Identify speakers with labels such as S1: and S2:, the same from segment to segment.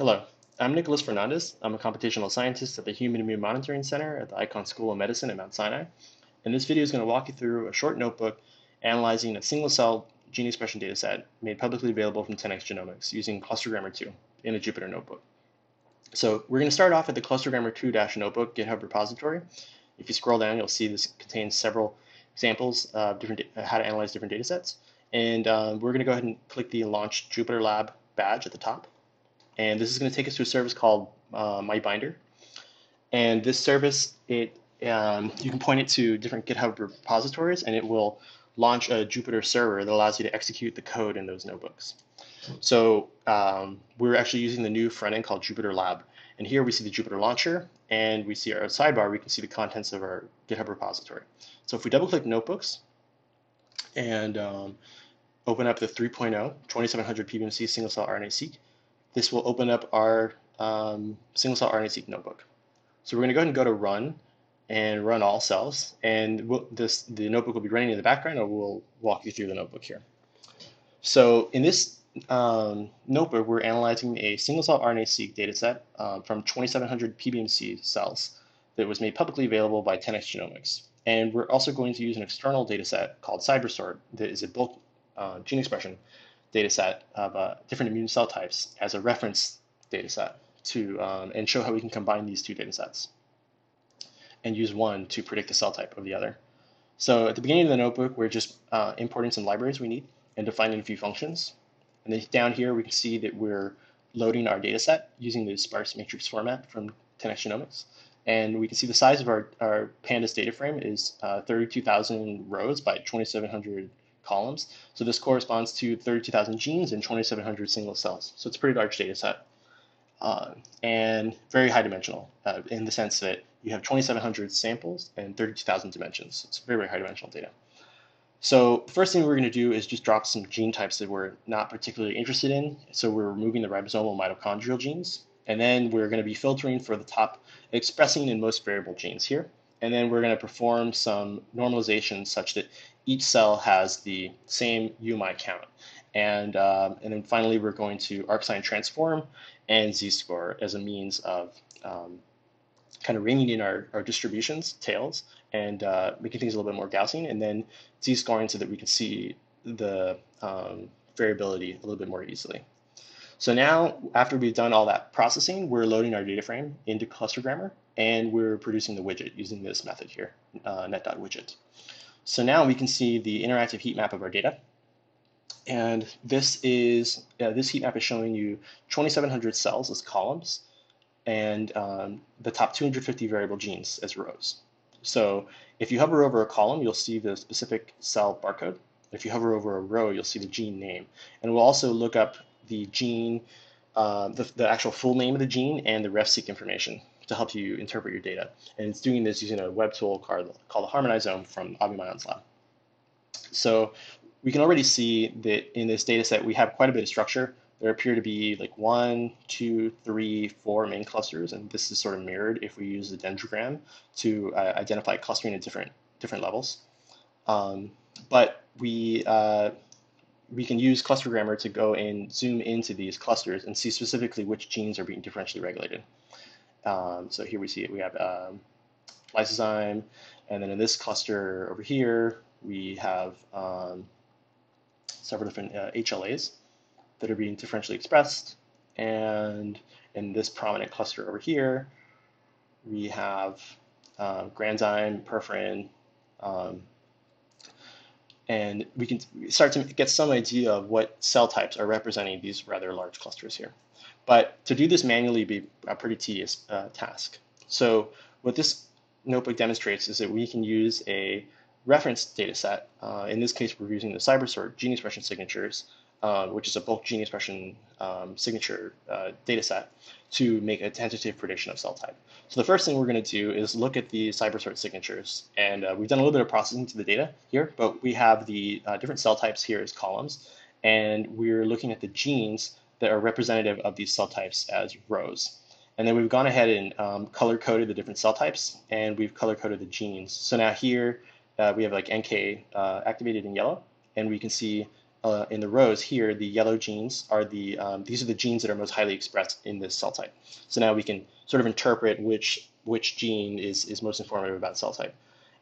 S1: Hello, I'm Nicolas Fernandez. I'm a computational scientist at the Human Immune Monitoring Center at the Icahn School of Medicine at Mount Sinai. And this video is going to walk you through a short notebook analyzing a single cell gene expression dataset made publicly available from 10x Genomics using Clustergrammer 2 in a Jupyter notebook. So we're going to start off at the Clustergrammer 2-notebook GitHub repository. If you scroll down, you'll see this contains several examples of different how to analyze different datasets. And uh, we're going to go ahead and click the Launch Jupyter Lab badge at the top. And this is going to take us to a service called uh, MyBinder. And this service, it um, you can point it to different GitHub repositories, and it will launch a Jupyter server that allows you to execute the code in those notebooks. So um, we're actually using the new front end called Jupyter Lab. And here we see the Jupyter launcher, and we see our sidebar, we can see the contents of our GitHub repository. So if we double click notebooks and um, open up the 3.0 2700 PBMC single cell RNA-seq, this will open up our um, single cell RNA-seq notebook. So we're going to go ahead and go to run and run all cells. And we'll, this the notebook will be running in the background, or we'll walk you through the notebook here. So in this um, notebook, we're analyzing a single cell RNA-seq dataset uh, from 2,700 PBMC cells that was made publicly available by 10x Genomics. And we're also going to use an external dataset called CIBERSORT that is a bulk uh, gene expression data set of uh, different immune cell types as a reference data set to, um, and show how we can combine these two data sets and use one to predict the cell type of the other. So at the beginning of the notebook, we're just uh, importing some libraries we need and defining a few functions. And then down here, we can see that we're loading our data set using the sparse matrix format from 10x Genomics. And we can see the size of our, our pandas data frame is uh, 32,000 rows by 2,700 columns. So this corresponds to 32,000 genes and 2,700 single cells. So it's a pretty large data set. Uh, and very high dimensional uh, in the sense that you have 2,700 samples and 32,000 dimensions. It's very, very high dimensional data. So first thing we're going to do is just drop some gene types that we're not particularly interested in. So we're removing the ribosomal mitochondrial genes. And then we're going to be filtering for the top expressing and most variable genes here. And then we're going to perform some normalization such that each cell has the same UMI count. And, um, and then finally, we're going to ArcSine transform and z-score as a means of um, kind of ringing in our, our distributions, tails, and uh, making things a little bit more Gaussian, and then z-scoring so that we can see the um, variability a little bit more easily. So now, after we've done all that processing, we're loading our data frame into Clustergrammer, and we're producing the widget using this method here, uh, net.widget. So now we can see the interactive heat map of our data. And this is uh, this heat map is showing you 2,700 cells as columns, and um, the top 250 variable genes as rows. So if you hover over a column, you'll see the specific cell barcode. If you hover over a row, you'll see the gene name. And we'll also look up the gene, uh, the, the actual full name of the gene and the RefSeq information to help you interpret your data. And it's doing this using a web tool called, the Harmonizome from Avi lab. So we can already see that in this data set, we have quite a bit of structure. There appear to be like one, two, three, four main clusters, and this is sort of mirrored if we use the dendrogram to uh, identify clustering at different different levels. Um, but we uh, we can use Clustergrammer to go and zoom into these clusters and see specifically which genes are being differentially regulated. Um, so here we see it. We have um, lysozyme, and then in this cluster over here, we have um, several different uh, HLAs that are being differentially expressed. And in this prominent cluster over here, we have uh, granzyme, perforin, um, and we can start to get some idea of what cell types are representing these rather large clusters here. But to do this manually be a pretty tedious uh, task. So what this notebook demonstrates is that we can use a reference data set. Uh, in this case, we're using the CIBERSORT gene expression signatures, uh, which is a bulk gene expression um, signature uh, data set to make a tentative prediction of cell type. So the first thing we're going to do is look at the CIBERSORT signatures. And uh, we've done a little bit of processing to the data here, but we have the uh, different cell types here as columns. And we're looking at the genes that are representative of these cell types as rows. And then we've gone ahead and um, color coded the different cell types and we've color coded the genes. So now here uh, we have like NK uh, activated in yellow and we can see uh, in the rows here, the yellow genes are the, um, these are the genes that are most highly expressed in this cell type. So now we can sort of interpret which, which gene is, is most informative about cell type.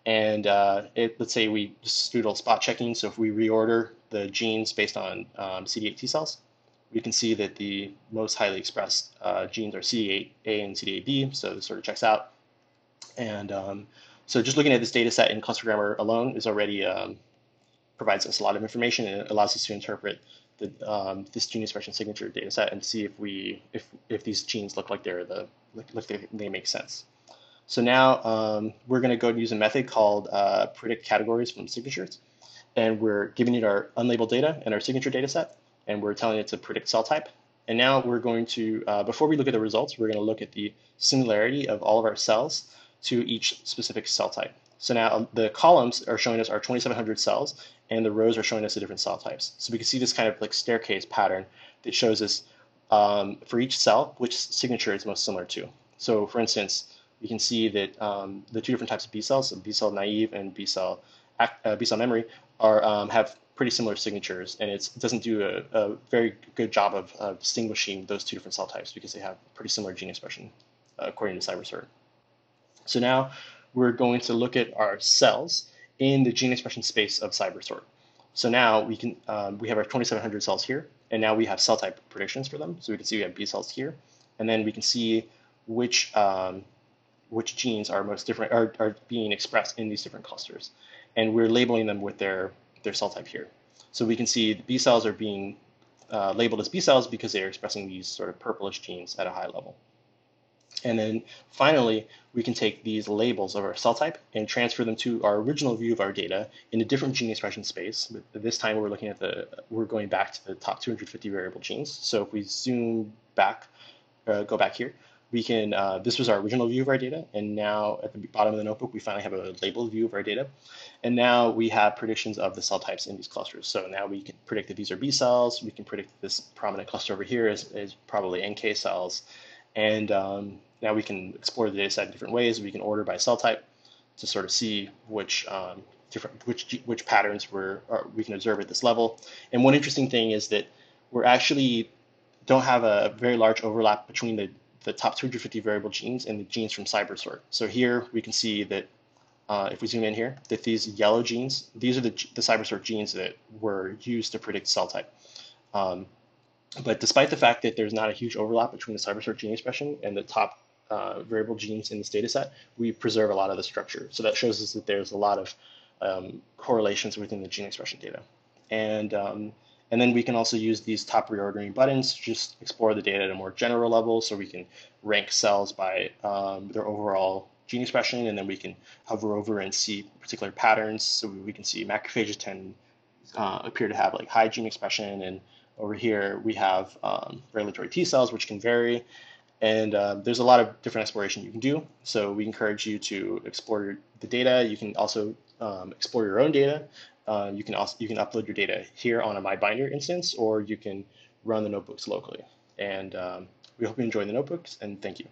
S1: And uh, it, let's say we just do a little spot checking. So if we reorder the genes based on um, CD8 T cells, we can see that the most highly expressed uh, genes are CD8A and CD8B. So this sort of checks out. And um, so just looking at this data set in clustergrammer alone is already um, provides us a lot of information and it allows us to interpret the, um, this gene expression signature data set and see if we if if these genes look like they're the like they, they make sense. So now um, we're going to go and use a method called uh, predict categories from signatures, and we're giving it our unlabeled data and our signature data set, and we're telling it to predict cell type. And now we're going to, uh, before we look at the results, we're going to look at the similarity of all of our cells to each specific cell type. So now um, the columns are showing us our 2700 cells and the rows are showing us the different cell types. So we can see this kind of like staircase pattern that shows us um, for each cell which signature is most similar to. So for instance, we can see that um, the two different types of B cells, so B cell naive and B cell uh, B cell memory, are um, have pretty similar signatures, and it doesn't do a, a, very good job of uh, distinguishing those two different cell types because they have pretty similar gene expression, uh, according to CIBERSORT. So now we're going to look at our cells in the gene expression space of CIBERSORT. So now we can um, we have our 2700 cells here, and now we have cell type predictions for them. So we can see we have B cells here, and then we can see which um, which genes are most different are, are being expressed in these different clusters, and we're labeling them with their their cell type here. So we can see the B cells are being uh, labeled as B cells because they are expressing these sort of purplish genes at a high level. And then finally, we can take these labels of our cell type and transfer them to our original view of our data in a different gene expression space. This time we're looking at the, we're going back to the top 250 variable genes. So if we zoom back, uh, go back here, we can, uh, this was our original view of our data, and now at the bottom of the notebook, we finally have a labeled view of our data. And now we have predictions of the cell types in these clusters. So now we can predict that these are B cells, we can predict that this prominent cluster over here is, is probably NK cells, and um, now we can explore the data set in different ways. We can order by cell type to sort of see which um, different which which patterns we're, we can observe at this level. And one interesting thing is that we're actually don't have a very large overlap between the, the top 250 variable genes and the genes from CIBERSORT. So here we can see that uh, if we zoom in here, that these yellow genes, these are the, the CIBERSORT genes that were used to predict cell type. Um, but despite the fact that there's not a huge overlap between the CIBERSORT gene expression and the top uh, variable genes in this data set, we preserve a lot of the structure. So that shows us that there's a lot of um, correlations within the gene expression data. And, um, and then we can also use these top reordering buttons to just explore the data at a more general level. So we can rank cells by um, their overall gene expression, and then we can hover over and see particular patterns. So we can see macrophages tend uh, appear to have like high gene expression, and over here we have um, regulatory T cells, which can vary. And uh, there's a lot of different exploration you can do. So we encourage you to explore the data. You can also um, explore your own data. Uh, you can also you can upload your data here on a MyBinder instance, or you can run the notebooks locally. And um, we hope you enjoy the notebooks, and thank you.